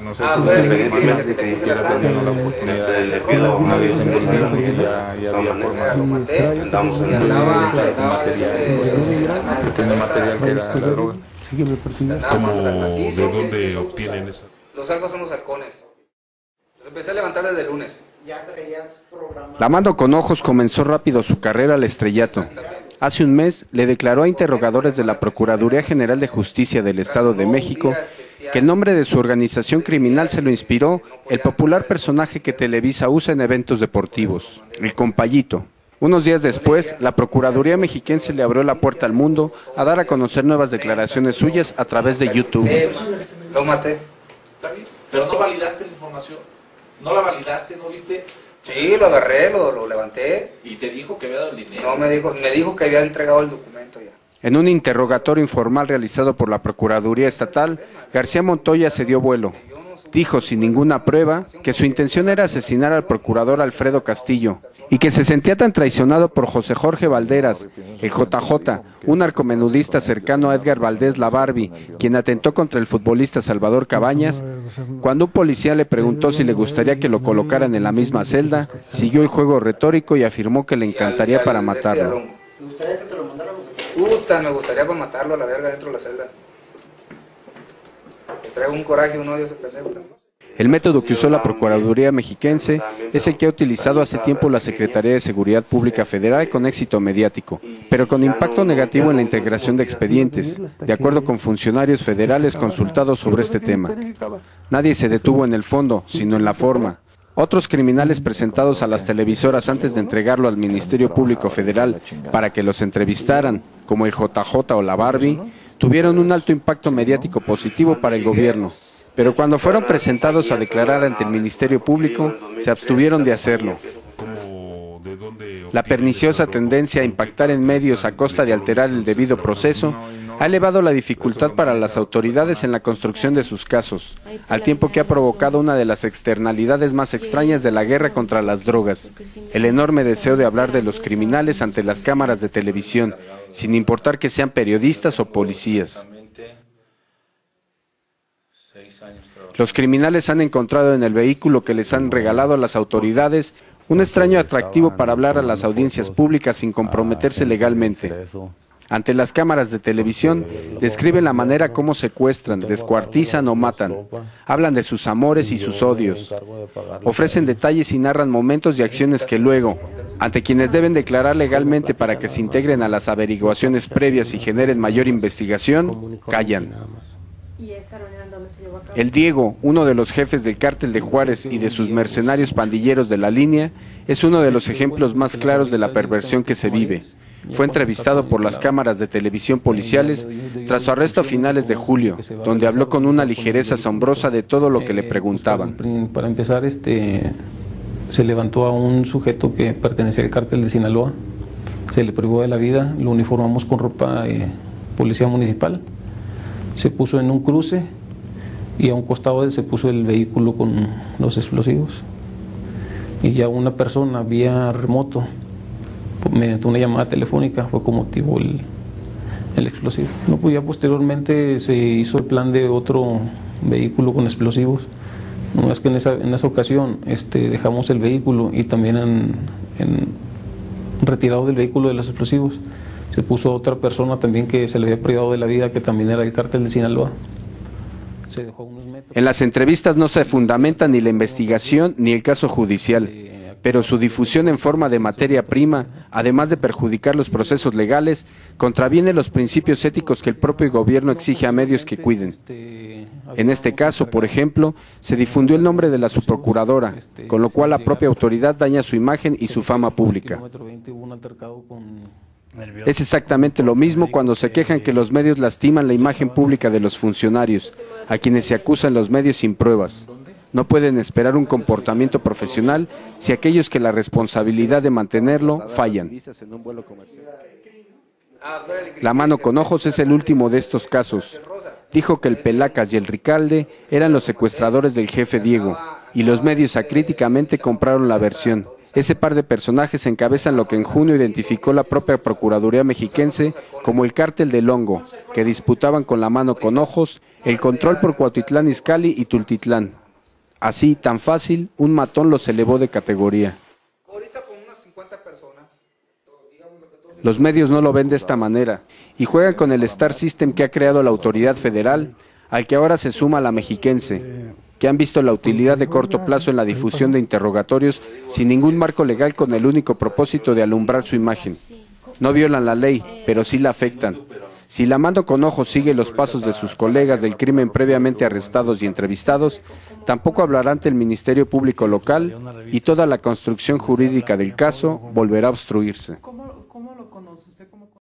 No sé, independientemente de que quiera teniendo la oportunidad de ser una vez en Bolivia, ya, ya había forma. lo maté andamos en y andaba, el andaba que tenía material que era la droga. ¿Cómo, ¿De dónde obtienen esa? Los algo son los halcones. Los empecé a levantar desde el lunes. La mano con ojos comenzó rápido su carrera al estrellato. Hace un mes le declaró a interrogadores de la Procuraduría General de Justicia del Estado de México que el nombre de su organización criminal se lo inspiró el popular personaje que Televisa usa en eventos deportivos, el compayito. Unos días después, la Procuraduría Mexiquense le abrió la puerta al mundo a dar a conocer nuevas declaraciones suyas a través de YouTube. Lo maté. Está bien, pero no validaste la información. No la validaste, no viste. Sí, lo agarré, lo, lo levanté. Y te dijo que había dado el dinero. No, me dijo, me dijo que había entregado el documento ya. En un interrogatorio informal realizado por la Procuraduría Estatal, García Montoya se dio vuelo. Dijo sin ninguna prueba que su intención era asesinar al procurador Alfredo Castillo y que se sentía tan traicionado por José Jorge Valderas, el JJ, un narcomenudista cercano a Edgar Valdés La Barbie, quien atentó contra el futbolista Salvador Cabañas, cuando un policía le preguntó si le gustaría que lo colocaran en la misma celda, siguió el juego retórico y afirmó que le encantaría para matarlo. ¿Me gustaría para matarlo a la verga dentro de la celda. Un coraje, un odio. El método que usó la Procuraduría Mexiquense es el que ha utilizado hace tiempo la Secretaría de Seguridad Pública Federal con éxito mediático, pero con impacto negativo en la integración de expedientes, de acuerdo con funcionarios federales consultados sobre este tema. Nadie se detuvo en el fondo, sino en la forma. Otros criminales presentados a las televisoras antes de entregarlo al Ministerio Público Federal para que los entrevistaran, como el JJ o la Barbie, tuvieron un alto impacto mediático positivo para el gobierno. Pero cuando fueron presentados a declarar ante el Ministerio Público, se abstuvieron de hacerlo. ¿Cómo, de dónde La perniciosa tendencia a impactar en medios a costa de alterar el debido proceso ha elevado la dificultad para las autoridades en la construcción de sus casos, al tiempo que ha provocado una de las externalidades más extrañas de la guerra contra las drogas, el enorme deseo de hablar de los criminales ante las cámaras de televisión, sin importar que sean periodistas o policías. Los criminales han encontrado en el vehículo que les han regalado a las autoridades un extraño atractivo para hablar a las audiencias públicas sin comprometerse legalmente. Ante las cámaras de televisión, describen la manera como secuestran, descuartizan o matan. Hablan de sus amores y sus odios. Ofrecen detalles y narran momentos y acciones que luego, ante quienes deben declarar legalmente para que se integren a las averiguaciones previas y generen mayor investigación, callan. El Diego, uno de los jefes del cártel de Juárez y de sus mercenarios pandilleros de la línea, es uno de los ejemplos más claros de la perversión que se vive. Fue entrevistado por las cámaras de televisión policiales tras su arresto a finales de julio, donde habló con una ligereza asombrosa de todo lo que le preguntaban. Para empezar, este, se levantó a un sujeto que pertenecía al cártel de Sinaloa, se le privó de la vida, lo uniformamos con ropa eh, policía municipal, se puso en un cruce y a un costado de él se puso el vehículo con los explosivos. Y ya una persona vía remoto, mediante una llamada telefónica, fue como motivo el, el explosivo. No, pues ya posteriormente se hizo el plan de otro vehículo con explosivos. No es que en esa, en esa ocasión este, dejamos el vehículo y también en- retirado del vehículo de los explosivos se puso otra persona también que se le había privado de la vida, que también era el cártel de Sinaloa. Se dejó a unos metros. En las entrevistas no se fundamenta ni la investigación ni el caso judicial, pero su difusión en forma de materia prima, además de perjudicar los procesos legales, contraviene los principios éticos que el propio gobierno exige a medios que cuiden. En este caso, por ejemplo, se difundió el nombre de la subprocuradora, con lo cual la propia autoridad daña su imagen y su fama pública. Kilómetro 20 hubo un altercado con Es exactamente lo mismo cuando se quejan que los medios lastiman la imagen pública de los funcionarios, a quienes se acusan los medios sin pruebas. No pueden esperar un comportamiento profesional si aquellos que la responsabilidad de mantenerlo fallan. La mano con ojos es el último de estos casos. Dijo que el Pelacas y el Ricalde eran los secuestradores del jefe Diego, y los medios acríticamente compraron la versión. Ese par de personajes encabezan lo que en junio identificó la propia Procuraduría mexiquense como el cártel del hongo, que disputaban con la mano con ojos el control por Cuautitlán Izcalli y Tultitlán. Así, tan fácil, un matón los elevó de categoría. Los medios no lo ven de esta manera y juegan con el Star System que ha creado la autoridad federal, al que ahora se suma la mexiquense, que han visto la utilidad de corto plazo en la difusión de interrogatorios sin ningún marco legal con el único propósito de alumbrar su imagen. No violan la ley, pero sí la afectan. Si la mando con ojos sigue los pasos de sus colegas del crimen previamente arrestados y entrevistados, tampoco hablará ante el Ministerio Público local y toda la construcción jurídica del caso volverá a obstruirse.